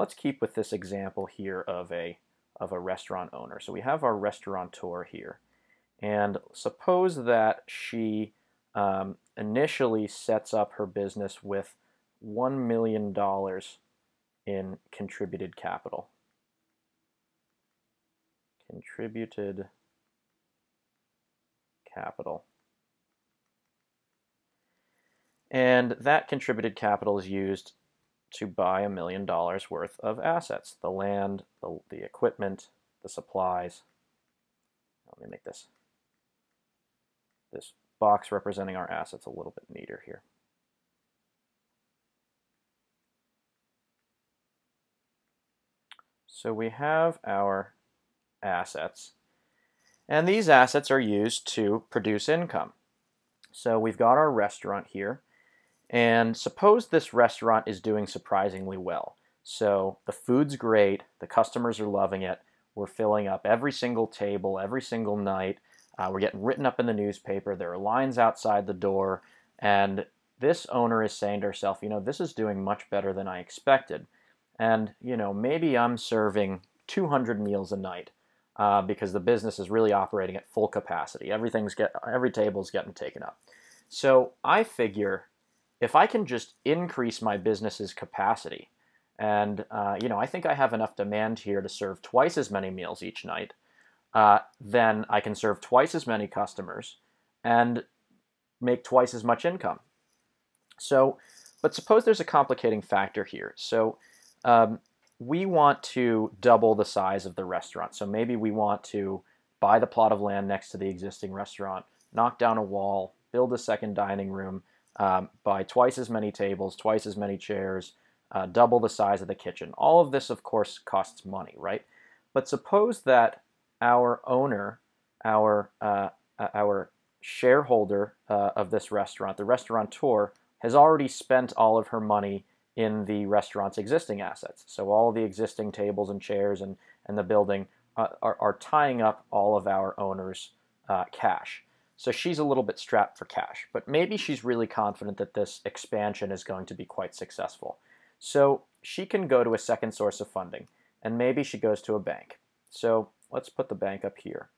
let's keep with this example here of a, of a restaurant owner. So we have our restaurateur here. And suppose that she um, initially sets up her business with $1 million in contributed capital. Contributed capital. And that contributed capital is used to buy a million dollars worth of assets the land, the, the equipment, the supplies. Let me make this, this box representing our assets a little bit neater here. So we have our assets, and these assets are used to produce income. So we've got our restaurant here, and suppose this restaurant is doing surprisingly well. So the food's great, the customers are loving it, we're filling up every single table every single night, uh, we're getting written up in the newspaper, there are lines outside the door, and this owner is saying to herself, you know, this is doing much better than I expected. And, you know, maybe I'm serving 200 meals a night uh, because the business is really operating at full capacity. Everything's get, every table's getting taken up. So I figure if I can just increase my business's capacity, and uh, you know, I think I have enough demand here to serve twice as many meals each night, uh, then I can serve twice as many customers and make twice as much income. So, but suppose there's a complicating factor here. So, um, we want to double the size of the restaurant. So maybe we want to buy the plot of land next to the existing restaurant, knock down a wall, build a second dining room, um, buy twice as many tables, twice as many chairs, uh, double the size of the kitchen. All of this, of course, costs money, right? But suppose that our owner, our uh, uh our shareholder uh, of this restaurant, the restaurateur, has already spent all of her money in the restaurant's existing assets. So all the existing tables and chairs and, and the building uh, are, are tying up all of our owner's uh, cash. So she's a little bit strapped for cash, but maybe she's really confident that this expansion is going to be quite successful. So she can go to a second source of funding, and maybe she goes to a bank. So let's put the bank up here.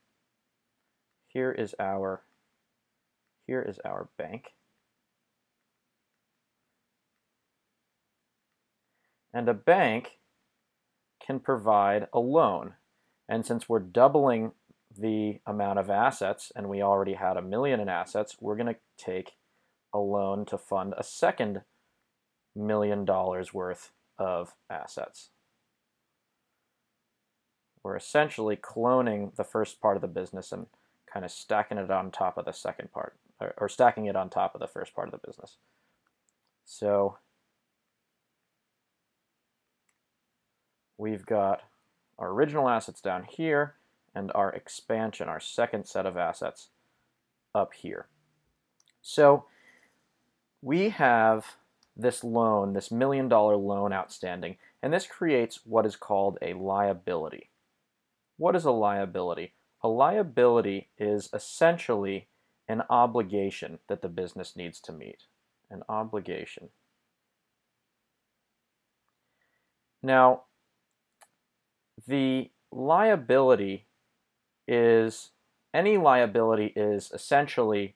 Here is our here is our bank. And a bank can provide a loan. And since we're doubling the amount of assets, and we already had a million in assets, we're going to take a loan to fund a second million dollars worth of assets. We're essentially cloning the first part of the business and kind of stacking it on top of the second part, or, or stacking it on top of the first part of the business. So we've got our original assets down here, and our expansion, our second set of assets, up here. So we have this loan, this million dollar loan outstanding, and this creates what is called a liability. What is a liability? A liability is essentially an obligation that the business needs to meet. An obligation. Now, the liability is any liability is essentially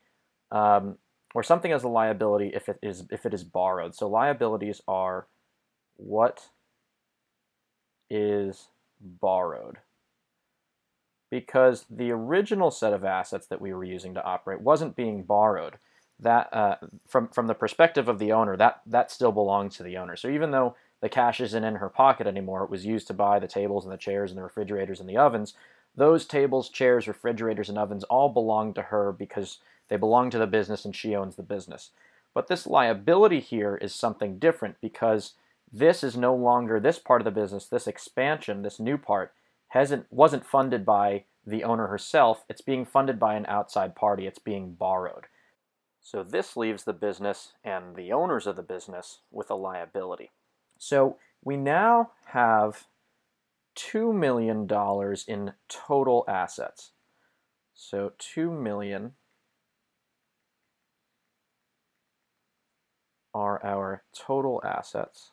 um, or something as a liability if it is if it is borrowed. So liabilities are what is borrowed. Because the original set of assets that we were using to operate wasn't being borrowed. That uh, from from the perspective of the owner, that that still belongs to the owner. So even though the cash isn't in her pocket anymore, it was used to buy the tables and the chairs and the refrigerators and the ovens those tables, chairs, refrigerators, and ovens all belong to her because they belong to the business and she owns the business. But this liability here is something different because this is no longer this part of the business, this expansion, this new part hasn't wasn't funded by the owner herself, it's being funded by an outside party, it's being borrowed. So this leaves the business and the owners of the business with a liability. So we now have $2 million in total assets. So 2 million are our total assets.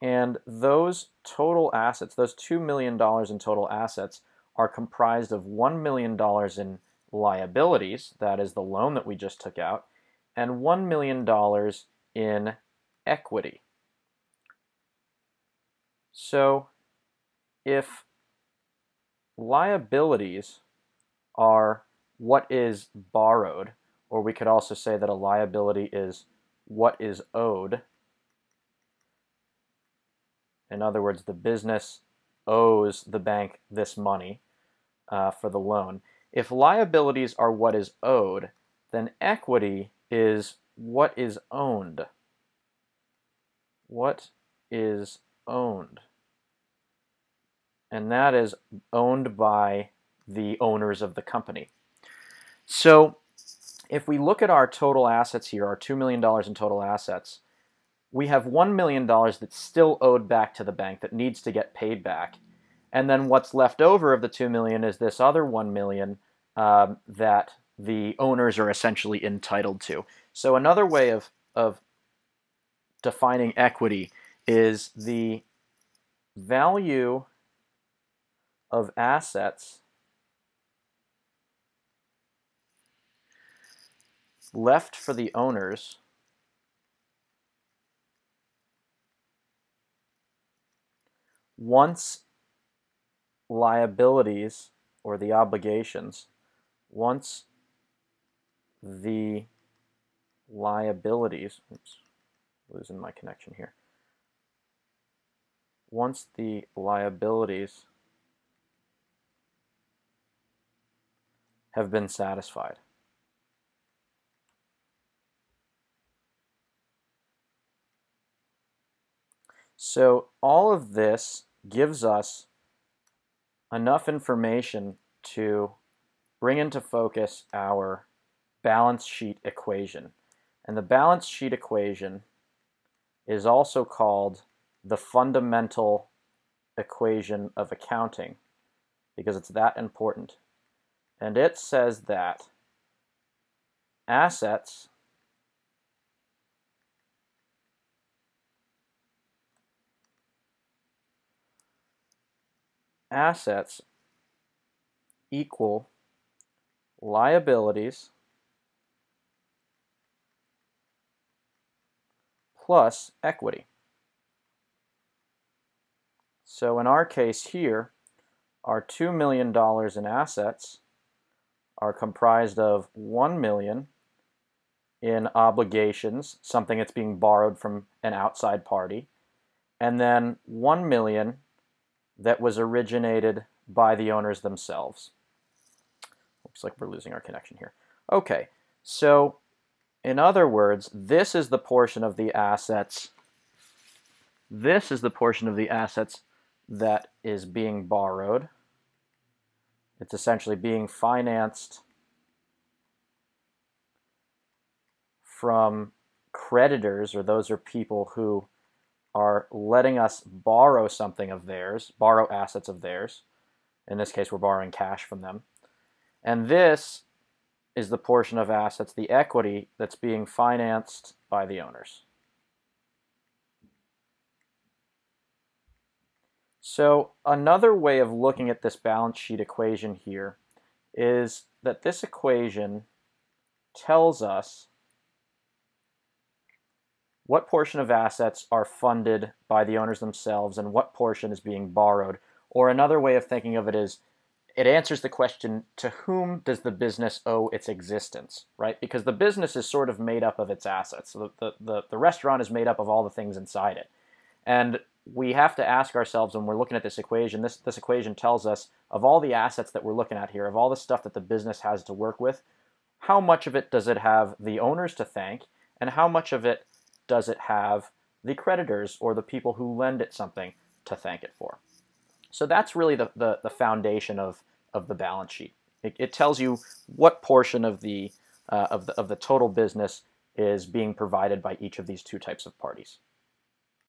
And those total assets, those $2 million in total assets, are comprised of $1 million in liabilities, that is the loan that we just took out, and $1 million in equity. So if liabilities are what is borrowed, or we could also say that a liability is what is owed. In other words, the business owes the bank this money uh, for the loan. If liabilities are what is owed, then equity is what is owned. What is owned? And that is owned by the owners of the company. So if we look at our total assets here, our $2 million in total assets, we have $1 million that's still owed back to the bank that needs to get paid back. And then what's left over of the 2 million is this other 1 million um, that the owners are essentially entitled to. So another way of, of defining equity is the value of assets left for the owners once liabilities or the obligations, once the liabilities, oops, losing my connection here. Once the liabilities have been satisfied. So all of this gives us enough information to bring into focus our balance sheet equation. And the balance sheet equation is also called the fundamental equation of accounting because it's that important. And it says that assets assets equal liabilities plus equity. So in our case here, our $2 million in assets are comprised of 1 million in obligations, something that's being borrowed from an outside party, and then 1 million that was originated by the owners themselves. Looks like we're losing our connection here. Okay, so in other words, this is the portion of the assets. This is the portion of the assets that is being borrowed. It's essentially being financed from creditors, or those are people who are letting us borrow something of theirs, borrow assets of theirs. In this case, we're borrowing cash from them. And this is the portion of assets, the equity, that's being financed by the owners. So another way of looking at this balance sheet equation here is that this equation tells us what portion of assets are funded by the owners themselves and what portion is being borrowed. Or another way of thinking of it is it answers the question to whom does the business owe its existence, right? Because the business is sort of made up of its assets. So the, the, the restaurant is made up of all the things inside it. And we have to ask ourselves when we're looking at this equation, this, this equation tells us of all the assets that we're looking at here, of all the stuff that the business has to work with, how much of it does it have the owners to thank, and how much of it does it have the creditors or the people who lend it something to thank it for? So that's really the, the, the foundation of, of the balance sheet. It, it tells you what portion of the, uh, of, the, of the total business is being provided by each of these two types of parties.